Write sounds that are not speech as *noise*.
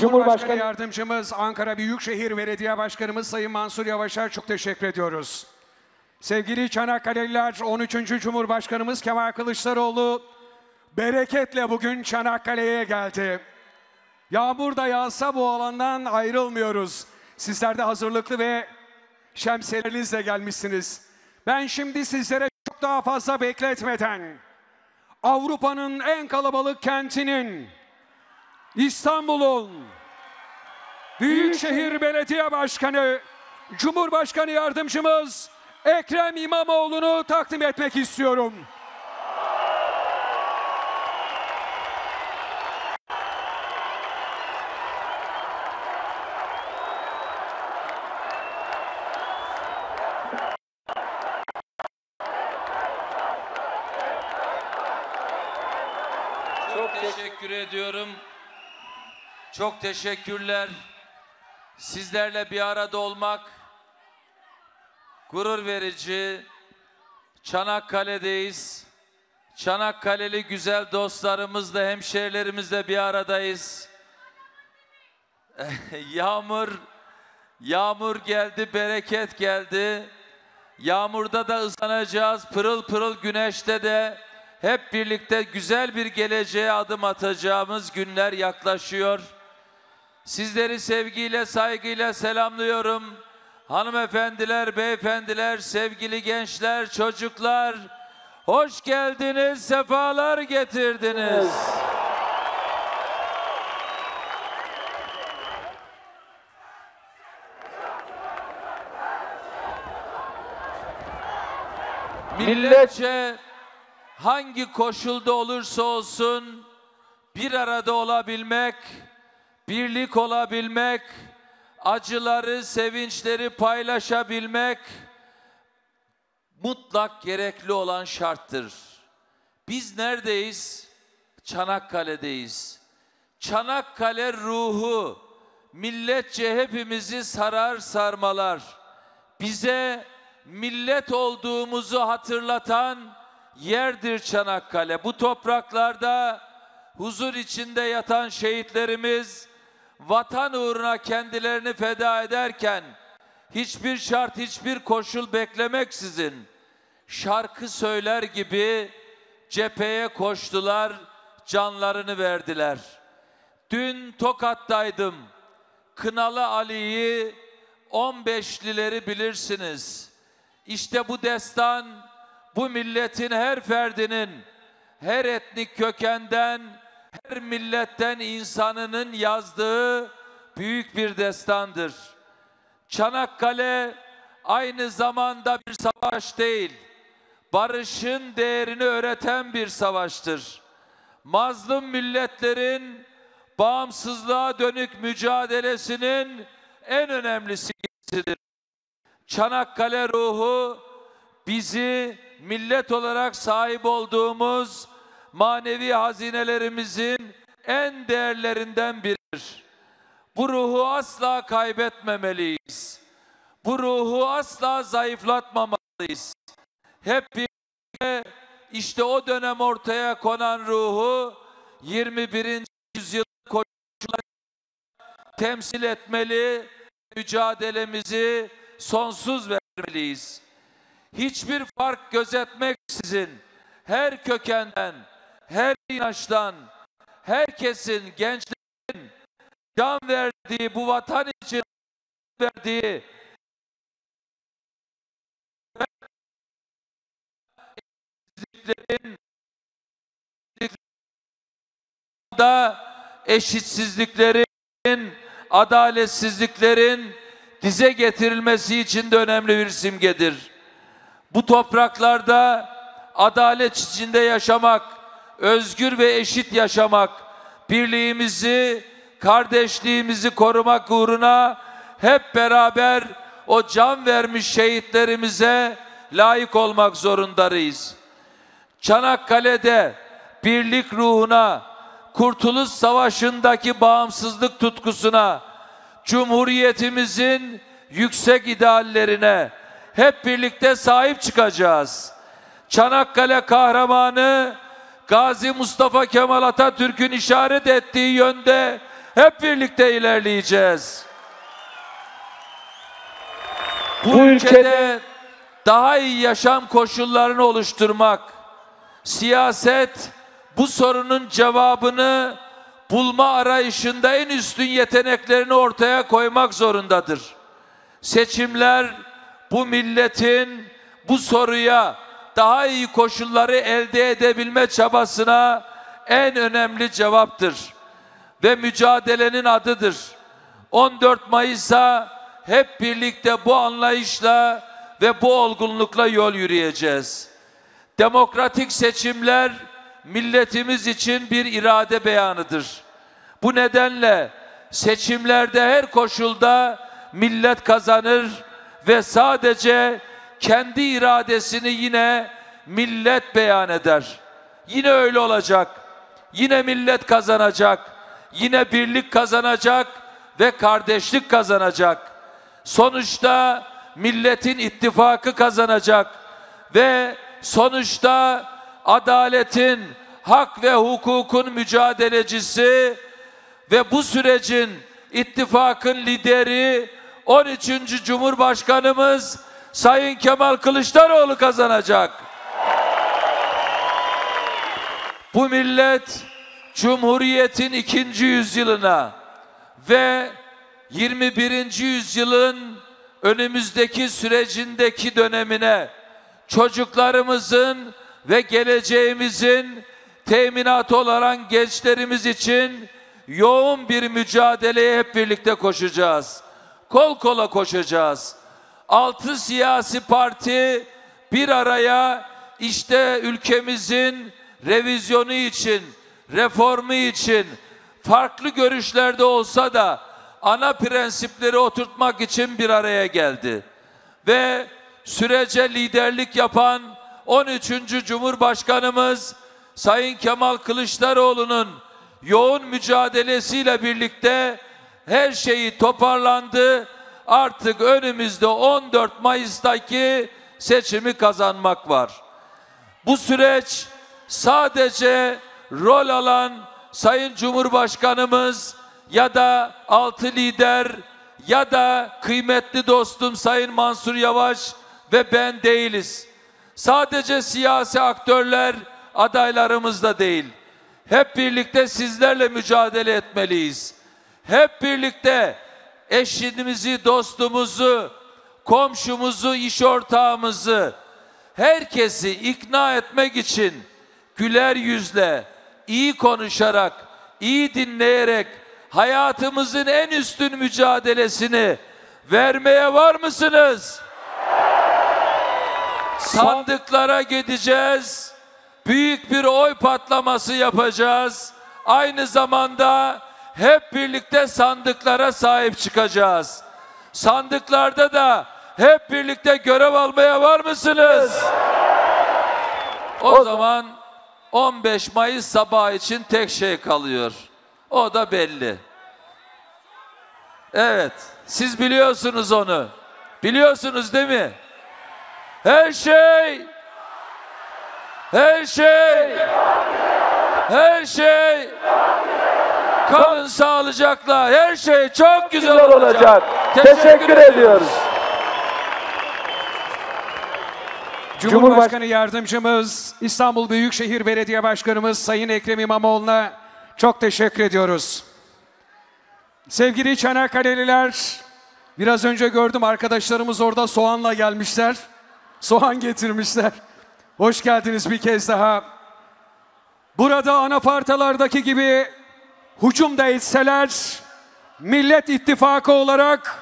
Cumhurbaşkanı Yardımcımız Ankara Büyükşehir Belediye Başkanımız Sayın Mansur Yavaş'a çok teşekkür ediyoruz. Sevgili Çanakkale'liler 13. Cumhurbaşkanımız Kemal Kılıçdaroğlu bereketle bugün Çanakkale'ye geldi. Yağmur da yağsa bu alandan ayrılmıyoruz. Sizler de hazırlıklı ve şemsiyelerinizle gelmişsiniz. Ben şimdi sizlere çok daha fazla bekletmeden Avrupa'nın en kalabalık kentinin İstanbul'un Büyükşehir Belediye Başkanı Cumhurbaşkanı Yardımcımız Ekrem İmamoğlu'nu takdim etmek istiyorum. Çok teşekkür ediyorum. Çok teşekkürler. Sizlerle bir arada olmak gurur verici. Çanakkale'deyiz. Çanakkale'li güzel dostlarımızla, hemşehrilerimizle bir aradayız. *laughs* yağmur, yağmur geldi, bereket geldi. Yağmurda da ıslanacağız, pırıl pırıl güneşte de hep birlikte güzel bir geleceğe adım atacağımız günler yaklaşıyor. Sizleri sevgiyle, saygıyla selamlıyorum. Hanımefendiler, beyefendiler, sevgili gençler, çocuklar, hoş geldiniz, sefalar getirdiniz. Milletçe hangi koşulda olursa olsun bir arada olabilmek, birlik olabilmek, acıları, sevinçleri paylaşabilmek mutlak gerekli olan şarttır. Biz neredeyiz? Çanakkale'deyiz. Çanakkale ruhu milletçe hepimizi sarar sarmalar. Bize millet olduğumuzu hatırlatan yerdir Çanakkale. Bu topraklarda huzur içinde yatan şehitlerimiz vatan uğruna kendilerini feda ederken hiçbir şart, hiçbir koşul beklemeksizin şarkı söyler gibi cepheye koştular, canlarını verdiler. Dün Tokat'taydım. Kınalı Ali'yi 15'lileri bilirsiniz. İşte bu destan bu milletin her ferdinin, her etnik kökenden, her milletten insanının yazdığı büyük bir destandır. Çanakkale aynı zamanda bir savaş değil, barışın değerini öğreten bir savaştır. Mazlum milletlerin bağımsızlığa dönük mücadelesinin en önemlisidir. Çanakkale ruhu bizi millet olarak sahip olduğumuz manevi hazinelerimizin en değerlerinden biridir. Bu ruhu asla kaybetmemeliyiz. Bu ruhu asla zayıflatmamalıyız. Hep birlikte işte o dönem ortaya konan ruhu 21. yüzyıl temsil etmeli, mücadelemizi sonsuz vermeliyiz. Hiçbir fark gözetmeksizin her kökenden, her inançtan, herkesin, gençlerin can verdiği, bu vatan için verdiği da eşitsizliklerin, adaletsizliklerin dize getirilmesi için de önemli bir simgedir. Bu topraklarda adalet içinde yaşamak, özgür ve eşit yaşamak, birliğimizi, kardeşliğimizi korumak uğruna hep beraber o can vermiş şehitlerimize layık olmak zorundayız. Çanakkale'de birlik ruhuna, Kurtuluş Savaşı'ndaki bağımsızlık tutkusuna, Cumhuriyetimizin yüksek ideallerine hep birlikte sahip çıkacağız. Çanakkale kahramanı Gazi Mustafa Kemal Atatürk'ün işaret ettiği yönde hep birlikte ilerleyeceğiz. Bu, Bu ülkede, ülkede daha iyi yaşam koşullarını oluşturmak, siyaset bu sorunun cevabını bulma arayışında en üstün yeteneklerini ortaya koymak zorundadır. Seçimler bu milletin bu soruya daha iyi koşulları elde edebilme çabasına en önemli cevaptır ve mücadelenin adıdır. 14 Mayıs'a hep birlikte bu anlayışla ve bu olgunlukla yol yürüyeceğiz. Demokratik seçimler milletimiz için bir irade beyanıdır. Bu nedenle seçimlerde her koşulda millet kazanır ve sadece kendi iradesini yine millet beyan eder. Yine öyle olacak. Yine millet kazanacak. Yine birlik kazanacak ve kardeşlik kazanacak. Sonuçta milletin ittifakı kazanacak ve sonuçta adaletin, hak ve hukukun mücadelecisi ve bu sürecin ittifakın lideri 13. Cumhurbaşkanımız Sayın Kemal Kılıçdaroğlu kazanacak. Bu millet Cumhuriyet'in ikinci yüzyılına ve 21. yüzyılın önümüzdeki sürecindeki dönemine çocuklarımızın ve geleceğimizin teminatı olan gençlerimiz için yoğun bir mücadeleye hep birlikte koşacağız. Kol kola koşacağız. Altı siyasi parti bir araya işte ülkemizin revizyonu için, reformu için farklı görüşlerde olsa da ana prensipleri oturtmak için bir araya geldi. Ve sürece liderlik yapan 13. Cumhurbaşkanımız Sayın Kemal Kılıçdaroğlu'nun yoğun mücadelesiyle birlikte her şeyi toparlandı. Artık önümüzde 14 Mayıs'taki seçimi kazanmak var. Bu süreç sadece rol alan Sayın Cumhurbaşkanımız ya da altı lider ya da kıymetli dostum Sayın Mansur Yavaş ve ben değiliz. Sadece siyasi aktörler adaylarımız da değil. Hep birlikte sizlerle mücadele etmeliyiz. Hep birlikte eşimizi, dostumuzu, komşumuzu, iş ortağımızı, herkesi ikna etmek için güler yüzle, iyi konuşarak, iyi dinleyerek hayatımızın en üstün mücadelesini vermeye var mısınız? Sandıklara gideceğiz. Büyük bir oy patlaması yapacağız. Aynı zamanda hep birlikte sandıklara sahip çıkacağız. Sandıklarda da hep birlikte görev almaya var mısınız? O zaman 15 Mayıs sabahı için tek şey kalıyor. O da belli. Evet, siz biliyorsunuz onu. Biliyorsunuz değil mi? Her şey her şey her şey kalın sağlıcakla her şey çok güzel, güzel olacak. Teşekkür ediyoruz. Cumhurbaşkanı Yardımcımız, İstanbul Büyükşehir Belediye Başkanımız Sayın Ekrem İmamoğlu'na çok teşekkür ediyoruz. Sevgili Çanakkale'liler, biraz önce gördüm arkadaşlarımız orada soğanla gelmişler. Soğan getirmişler. Hoş geldiniz bir kez daha. Burada anapartalardaki gibi hücum da etseler, Millet İttifakı olarak